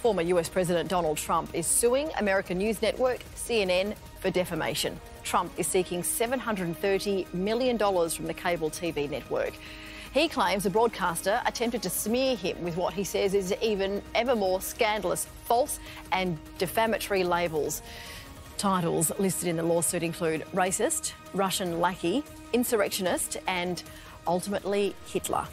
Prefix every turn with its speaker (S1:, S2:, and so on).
S1: Former US President Donald Trump is suing American news network CNN for defamation. Trump is seeking $730 million from the cable TV network. He claims the broadcaster attempted to smear him with what he says is even ever more scandalous, false and defamatory labels. Titles listed in the lawsuit include racist, Russian lackey, insurrectionist, and ultimately Hitler.